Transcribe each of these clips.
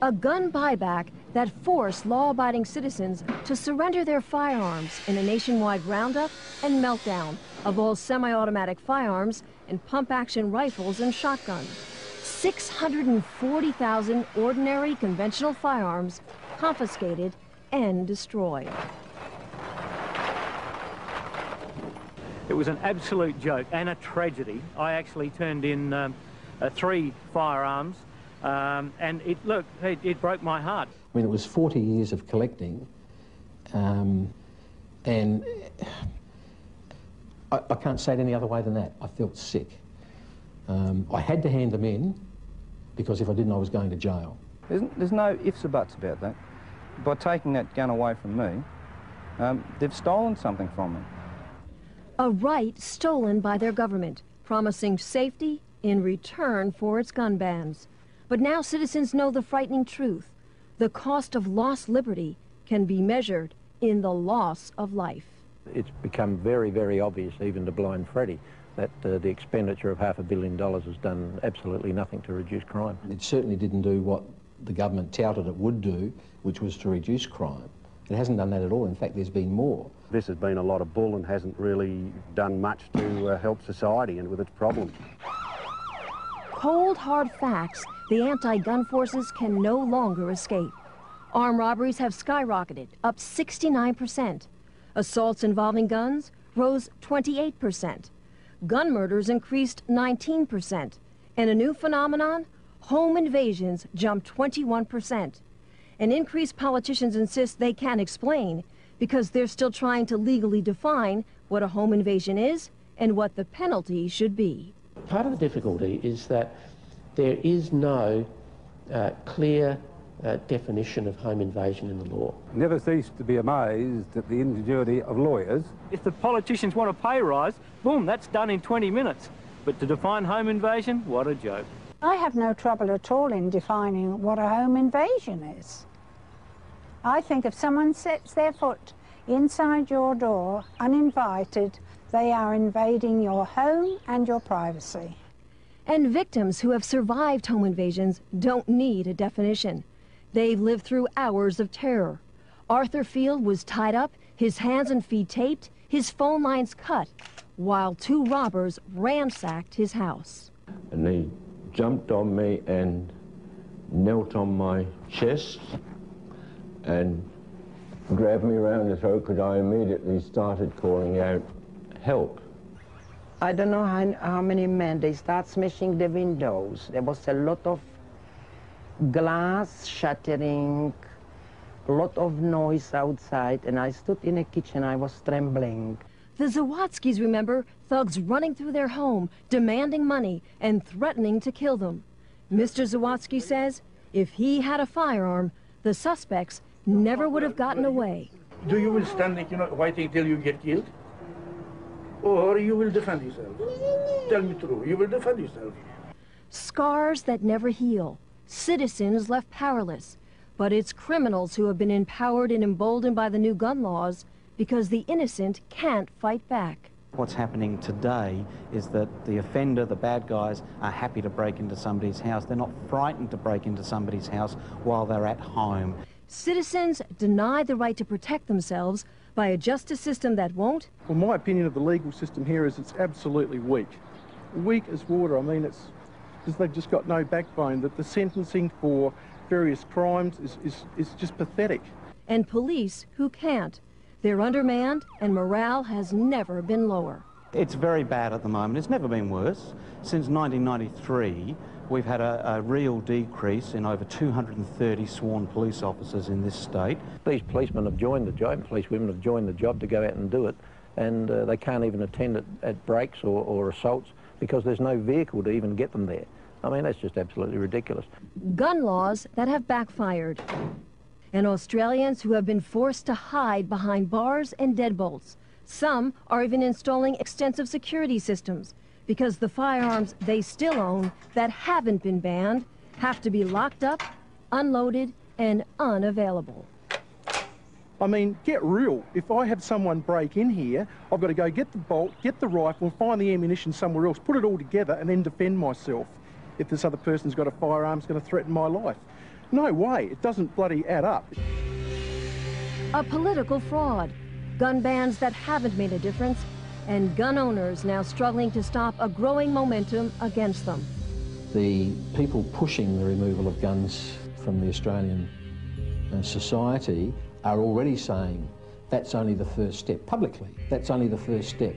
A gun buyback that forced law-abiding citizens to surrender their firearms in a nationwide roundup and meltdown of all semi-automatic firearms and pump-action rifles and shotguns. 640,000 ordinary conventional firearms confiscated and destroyed. It was an absolute joke and a tragedy. I actually turned in um, uh, three firearms um, and it, look, it, it, broke my heart. I mean, it was 40 years of collecting um, and I, I, can't say it any other way than that. I felt sick. Um, I had to hand them in because if I didn't, I was going to jail. There's, there's no ifs or buts about that. By taking that gun away from me, um, they've stolen something from me. A right stolen by their government, promising safety in return for its gun bans. But now citizens know the frightening truth. The cost of lost liberty can be measured in the loss of life. It's become very, very obvious, even to Blind Freddy, that uh, the expenditure of half a billion dollars has done absolutely nothing to reduce crime. It certainly didn't do what the government touted it would do, which was to reduce crime. It hasn't done that at all. In fact, there's been more. This has been a lot of bull and hasn't really done much to uh, help society and with its problems. Cold, hard facts the anti-gun forces can no longer escape. Armed robberies have skyrocketed, up 69%. Assaults involving guns rose 28%. Gun murders increased 19%. And a new phenomenon, home invasions jumped 21%. An increase politicians insist they can't explain because they're still trying to legally define what a home invasion is and what the penalty should be. Part of the difficulty is that there is no uh, clear uh, definition of home invasion in the law. Never cease to be amazed at the ingenuity of lawyers. If the politicians want a pay rise, boom, that's done in 20 minutes. But to define home invasion, what a joke. I have no trouble at all in defining what a home invasion is. I think if someone sets their foot inside your door uninvited, they are invading your home and your privacy. And victims who have survived home invasions don't need a definition. They've lived through hours of terror. Arthur Field was tied up, his hands and feet taped, his phone lines cut, while two robbers ransacked his house. And they jumped on me and knelt on my chest and grabbed me around the throat because I immediately started calling out, help. I don't know how, how many men, they start smashing the windows. There was a lot of glass shattering, a lot of noise outside, and I stood in the kitchen, I was trembling. The Zawadzkis remember thugs running through their home, demanding money, and threatening to kill them. Mr. Zawadzki says if he had a firearm, the suspects never would have gotten away. Do you will stand you know, waiting till you get killed? Or you will defend yourself? Tell me true, you will defend yourself. Scars that never heal citizens left powerless. But it's criminals who have been empowered and emboldened by the new gun laws because the innocent can't fight back. What's happening today is that the offender, the bad guys, are happy to break into somebody's house. They're not frightened to break into somebody's house while they're at home. Citizens deny the right to protect themselves by a justice system that won't? Well, my opinion of the legal system here is it's absolutely weak. Weak as water. I mean, it's they've just got no backbone, that the sentencing for various crimes is, is, is just pathetic. And police who can't. They're undermanned and morale has never been lower. It's very bad at the moment. It's never been worse. Since 1993, we've had a, a, real decrease in over 230 sworn police officers in this state. These policemen have joined the job, police women have joined the job to go out and do it, and uh, they can't even attend it at breaks or, or assaults because there's no vehicle to even get them there. I mean, that's just absolutely ridiculous. Gun laws that have backfired. And Australians who have been forced to hide behind bars and deadbolts. Some are even installing extensive security systems. because the firearms they still own that haven't been banned have to be locked up, unloaded, and unavailable. I mean, get real. If I have someone break in here, I've got to go get the bolt, get the rifle, find the ammunition somewhere else, put it all together, and then defend myself if this other person's got a firearm that's going to threaten my life. No way. It doesn't bloody add up. A political fraud, gun bans that haven't made a difference, and gun owners now struggling to stop a growing momentum against them. The people pushing the removal of guns from the Australian uh, society are already saying that's only the first step, publicly, that's only the first step.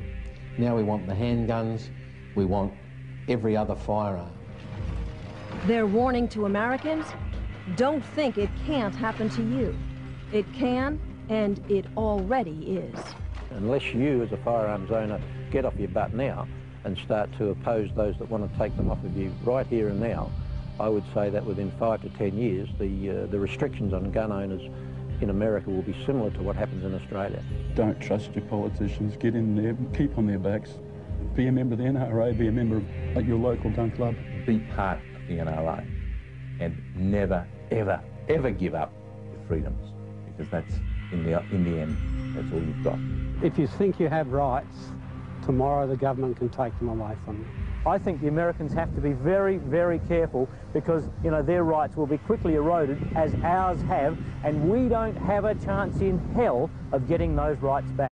Now we want the handguns, we want every other firearm. They're warning to Americans, don't think it can't happen to you. It can, and it already is. Unless you, as a firearms owner, get off your butt now and start to oppose those that want to take them off of you right here and now, I would say that within five to ten years, the, uh, the restrictions on gun owners in America will be similar to what happens in Australia. Don't trust your politicians. Get in there, keep on their backs. Be a member of the NRA, be a member of your local gun club. Be part of the NRA and never, ever, ever give up your freedoms because that's, in the, in the end, that's all you've got. If you think you have rights, tomorrow the government can take them away from you. I think the Americans have to be very, very careful because, you know, their rights will be quickly eroded as ours have, and we don't have a chance in hell of getting those rights back.